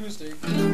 acoustic.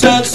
Turns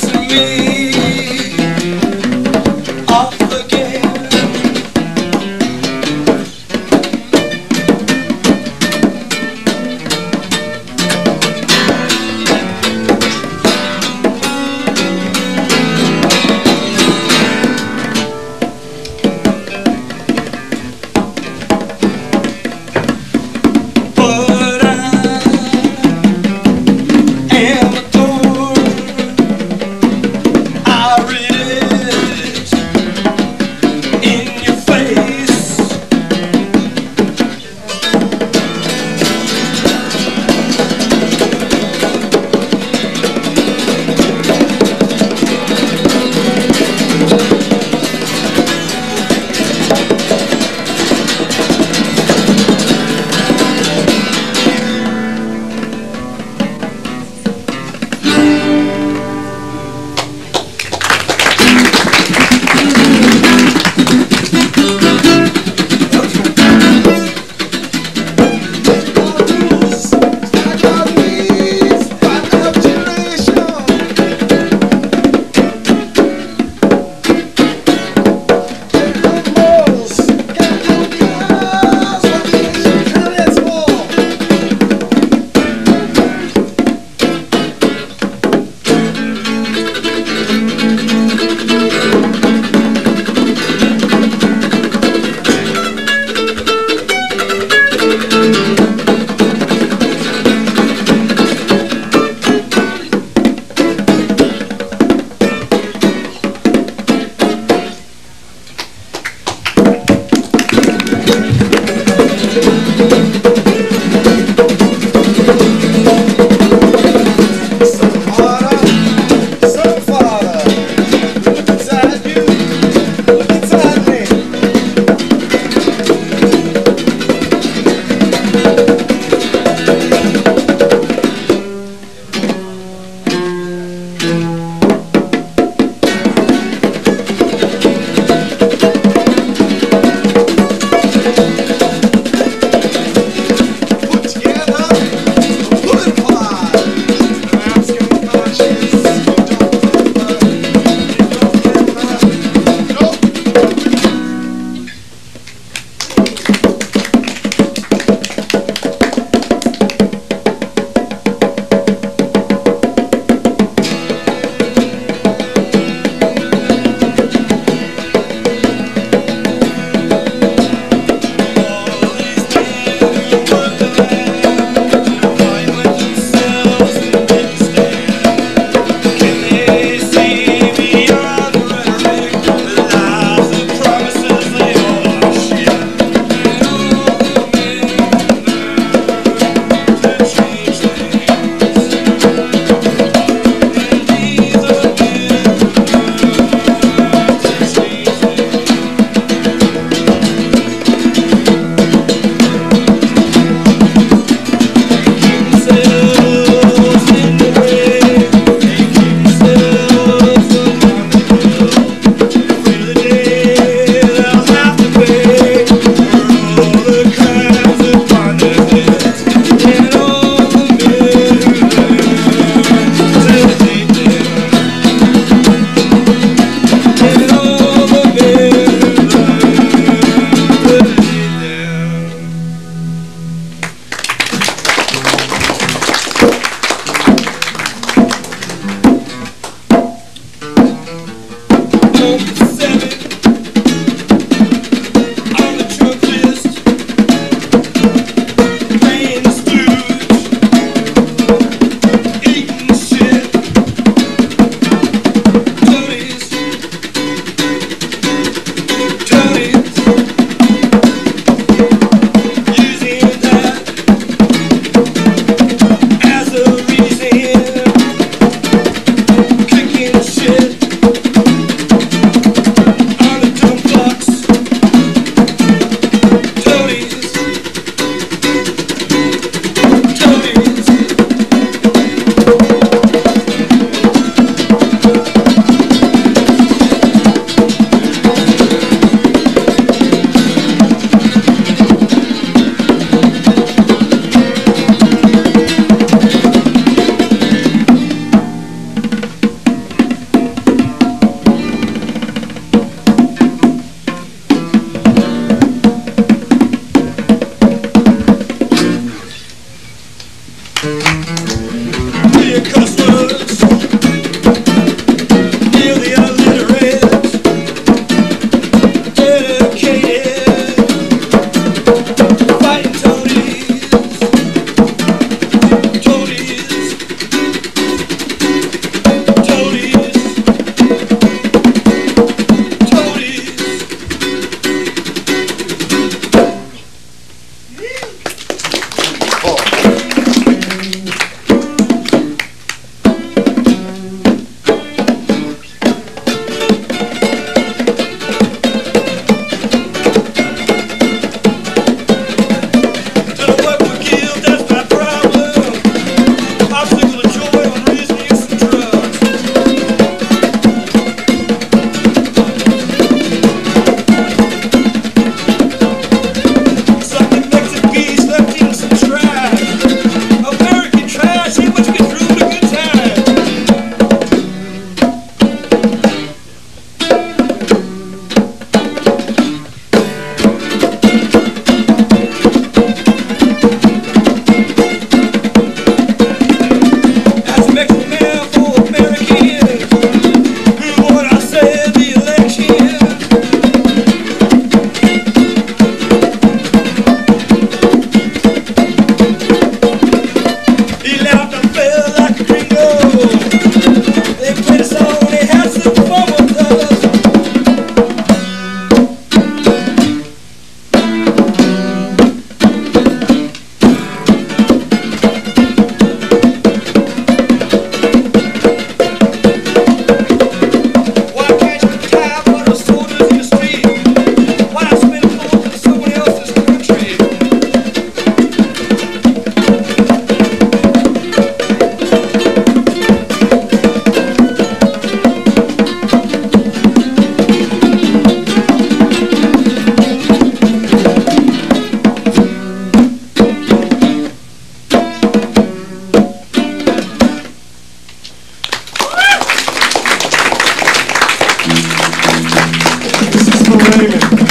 Muy bien.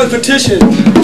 Is a petition.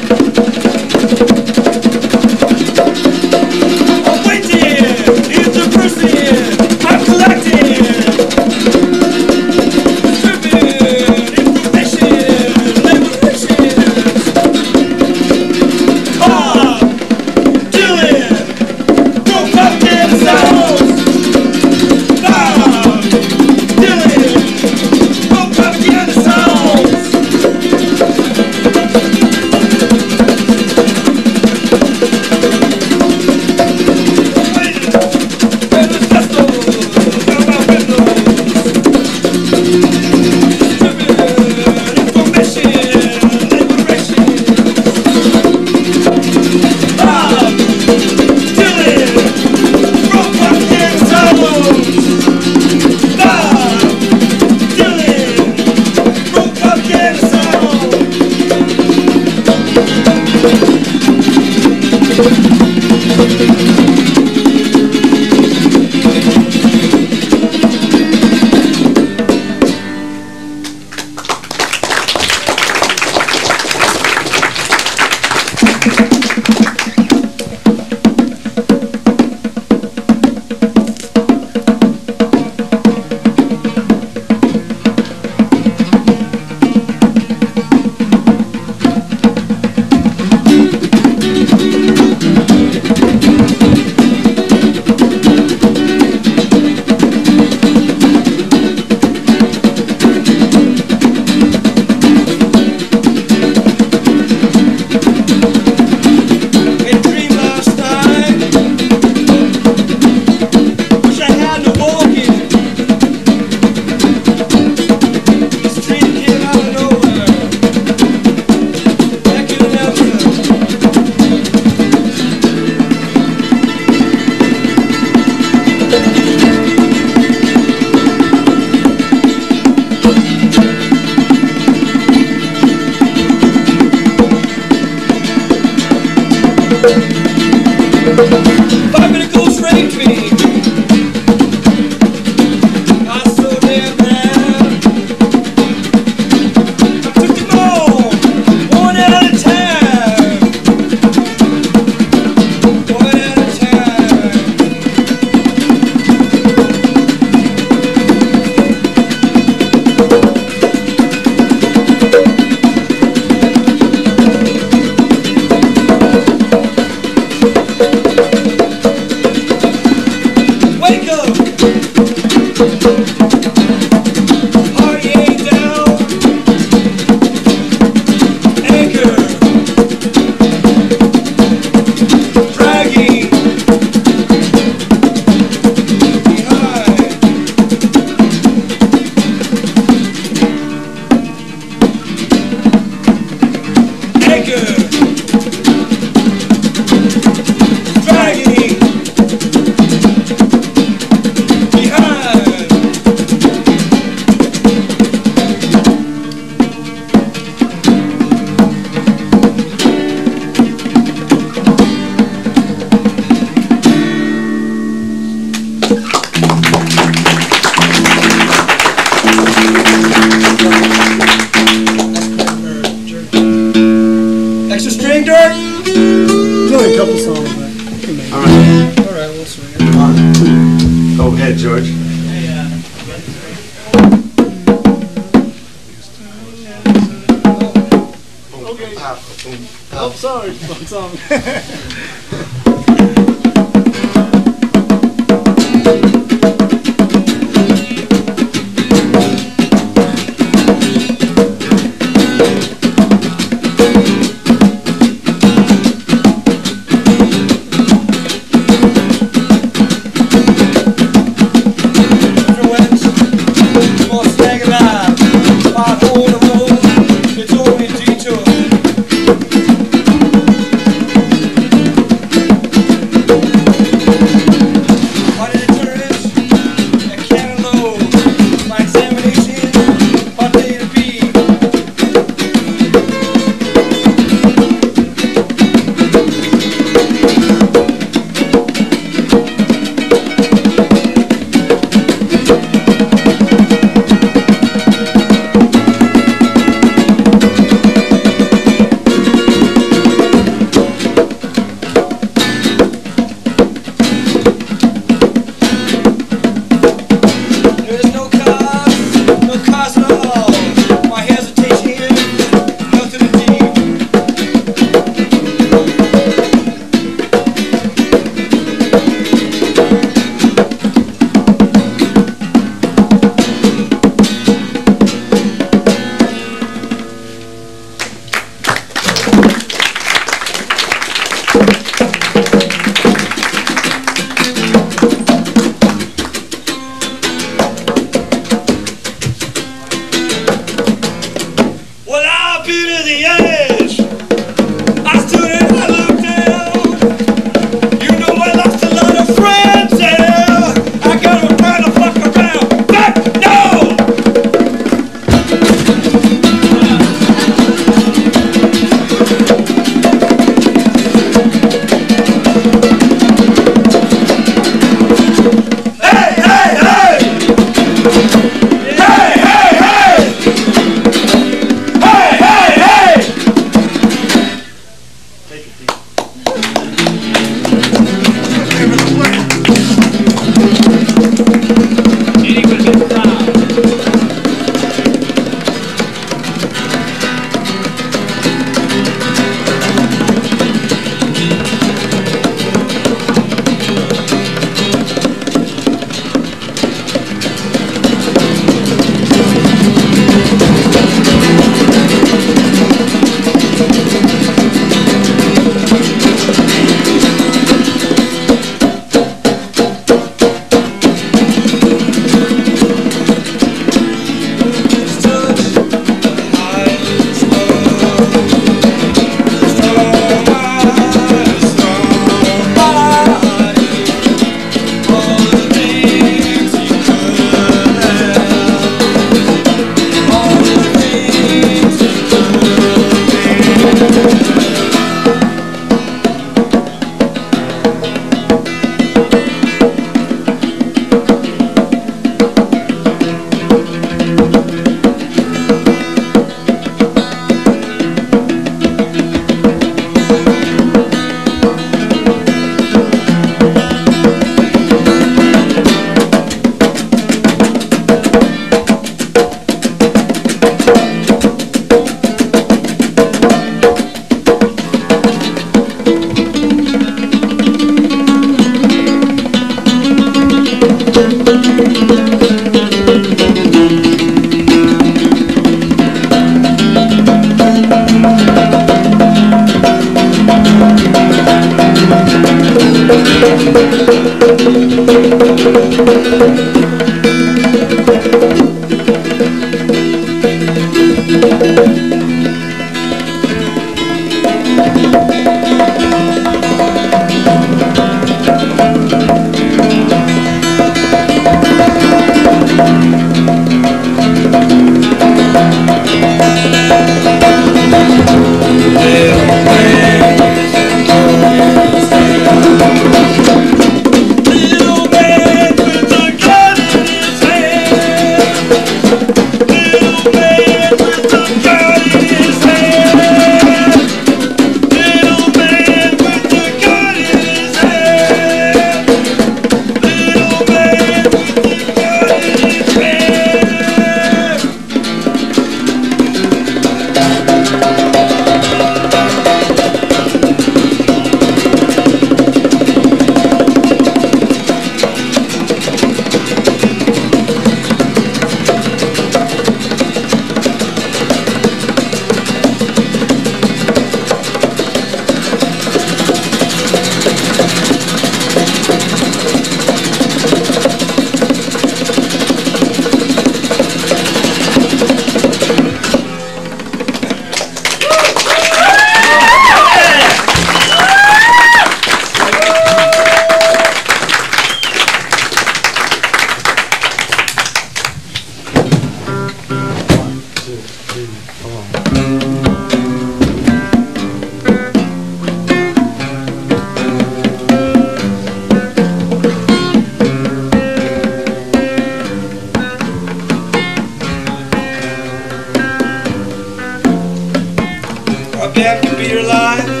back to be alive.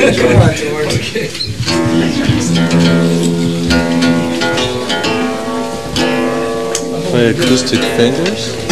Come on, Okay. My acoustic fingers?